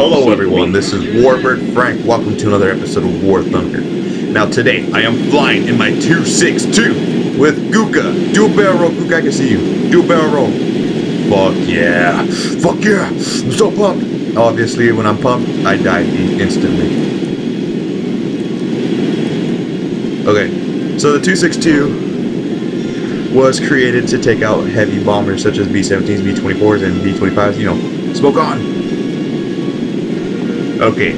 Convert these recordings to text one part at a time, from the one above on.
Hello everyone, this is Warbird Frank. Welcome to another episode of War Thunder. Now today, I am flying in my 262 with Guka. Do a barrel roll, Guka, I can see you. Do a barrel roll. Fuck yeah. Fuck yeah. I'm so pumped. Obviously, when I'm pumped, I die instantly. Okay, so the 262 was created to take out heavy bombers such as B-17s, B-24s, and B-25s, you know, smoke on. Okay,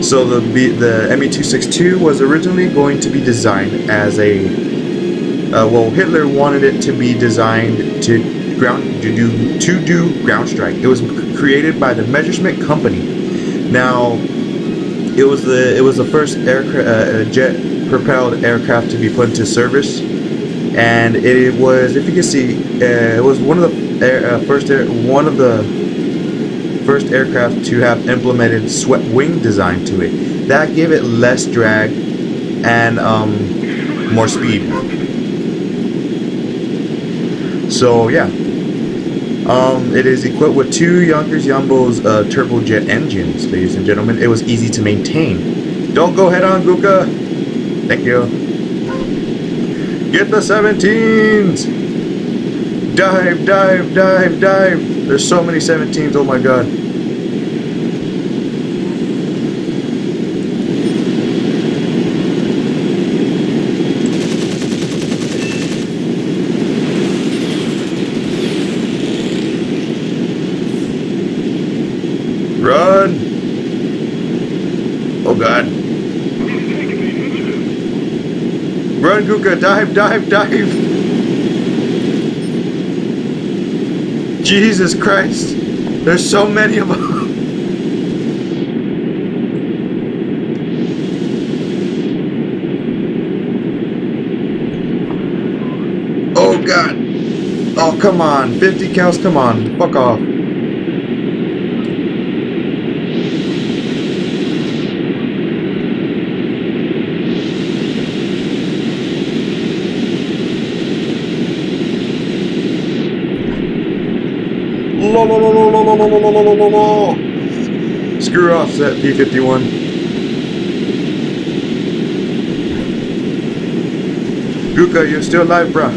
so the the ME262 was originally going to be designed as a uh, well, Hitler wanted it to be designed to ground to do to do ground strike. It was created by the Messerschmitt Company. Now, it was the it was the first aircraft uh, jet propelled aircraft to be put into service, and it was if you can see, uh, it was one of the air, uh, first air, one of the first aircraft to have implemented swept wing design to it. That gave it less drag and um, more speed. So yeah, um, it is equipped with two Junkers Jumo's uh, turbojet engines, ladies and gentlemen. It was easy to maintain. Don't go head on, Guka. Thank you. Get the 17s! Dive, dive, dive, dive! There's so many 17s, oh my god. Run! Oh god. Run, Guka! Dive, dive, dive! Jesus Christ. There's so many of them. oh God. Oh, come on. 50 cals, come on. Fuck off. La la la la la la la la la la la Screw off, set P51. Guka, you're still alive, bruh.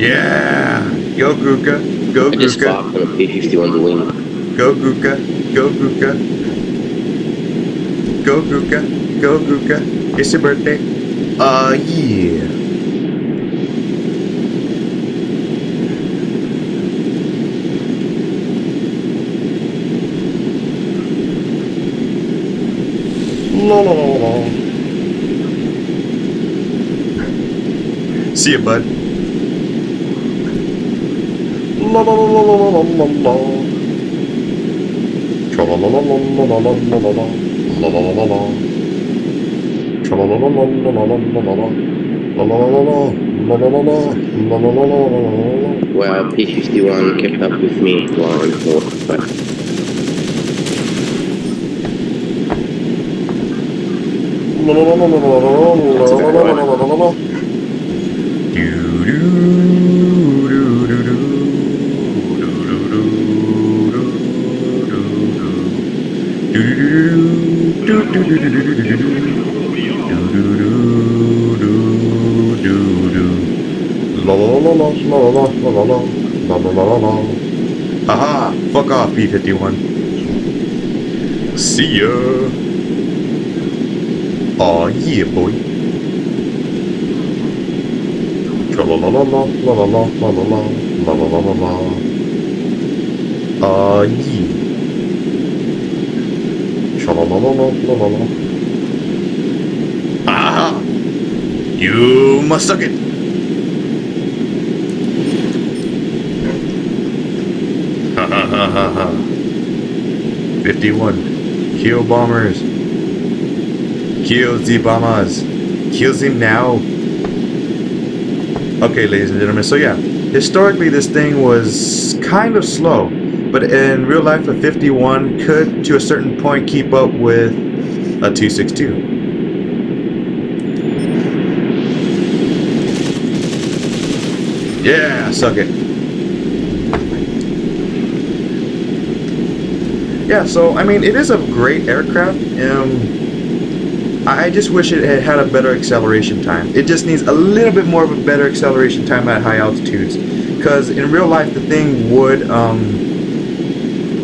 Yeah! Go, Guka. Go, I just Guka. fought on a P-51 to win. Go, Guka. Go, Guka. Go, Guka. Go, Guka. It's your birthday. Uh, yeah. La la la la. See ya, bud. La la la la la la la la. La la la la la la la la la la. La la la la la. La la la la la la la la la la. La la la la la. La la la la. La la la la. Well, P-51 kept up with me while but La Aha! Fuck off, P51. See ya. Aw, yeah, boy. Tra la la la la la la la la la la la la la la. Aw, yeah. La la la la la la la. Ah! You must suck it. Ha ha ha ha ha. 51. Kill bombers. Kill the bombers. Kill them now. Okay, ladies and gentlemen, so yeah, historically this thing was kind of slow, but in real life a 51 could, to a certain point, keep up with a 262. Yeah, suck it. yeah, so I mean, it is a great aircraft. Um, I just wish it had had a better acceleration time. It just needs a little bit more of a better acceleration time at high altitudes. Because in real life, the thing would um,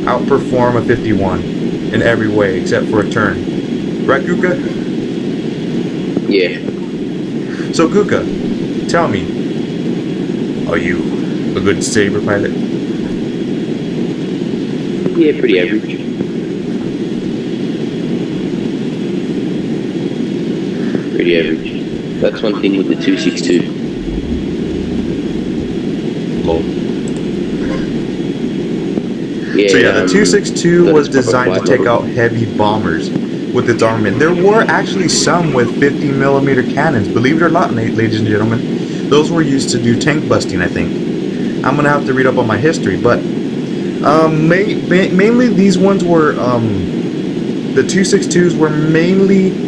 outperform a 51 in every way except for a turn. Right, Guka? Yeah. So, Guka, tell me, are you a good saber pilot? Yeah, pretty average. Average. That's one thing with the 262. Lol. Yeah, So yeah, the um, 262 was designed to take out heavy bombers with its armament. There were actually some with 50 millimeter cannons. Believe it or not, ladies and gentlemen, those were used to do tank busting. I think. I'm gonna have to read up on my history, but um, ma- ma- mainly these ones were um, the 262s were mainly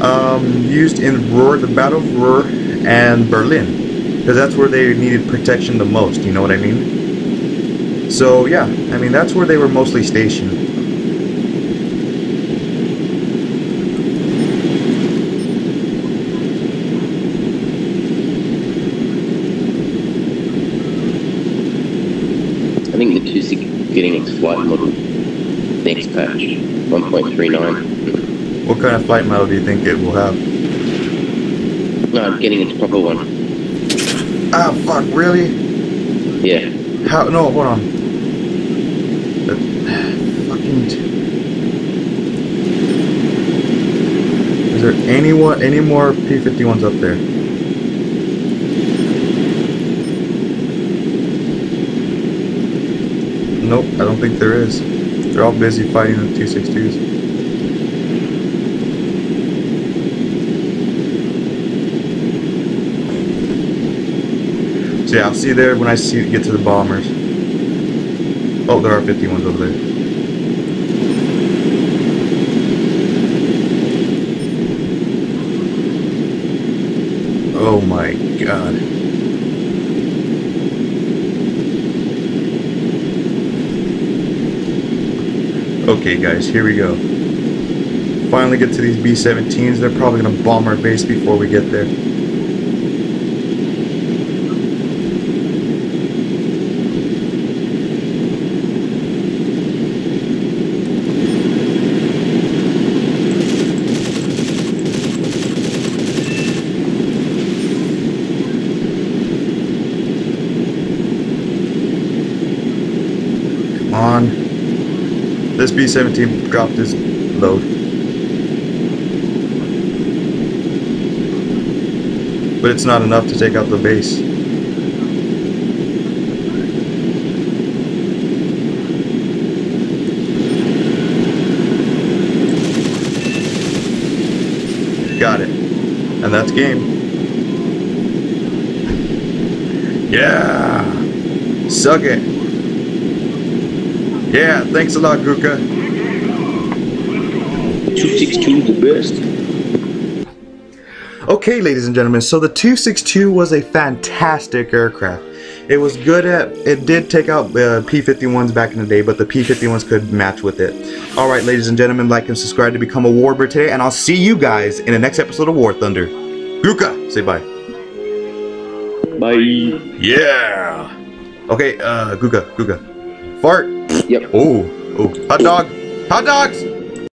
um, used in Ruhr, the Battle of Ruhr, and Berlin, because that's where they needed protection the most. You know what I mean? So yeah, I mean that's where they were mostly stationed. I think the 26 getting its flight model next patch, 1.39. What kind of flight model do you think it will have? No, I'm getting its proper one. Ah, fuck, really? Yeah. How? No, hold on. The, fucking. Is there anyone, any more P51s up there? Nope, I don't think there is. They're all busy fighting the 262s. So yeah, I'll see you there when I see get to the bombers. Oh, there are 51s over there. Oh my god. Okay guys, here we go. Finally get to these B-17s. They're probably gonna bomb our base before we get there. On. This B-17 dropped his load. But it's not enough to take out the base. Got it. And that's game. Yeah. Suck it. Yeah, thanks a lot, Guka. 262 the best. Okay, ladies and gentlemen, so the 262 was a fantastic aircraft. It was good at, it did take out uh, P-51s back in the day, but the P-51s could match with it. Alright, ladies and gentlemen, like and subscribe to become a Warbird today, and I'll see you guys in the next episode of War Thunder. Guka, say bye. Bye. Yeah! Okay, uh, Guka, Guka. Fart! Yep. Oh, oh, hot dog! Hot dogs!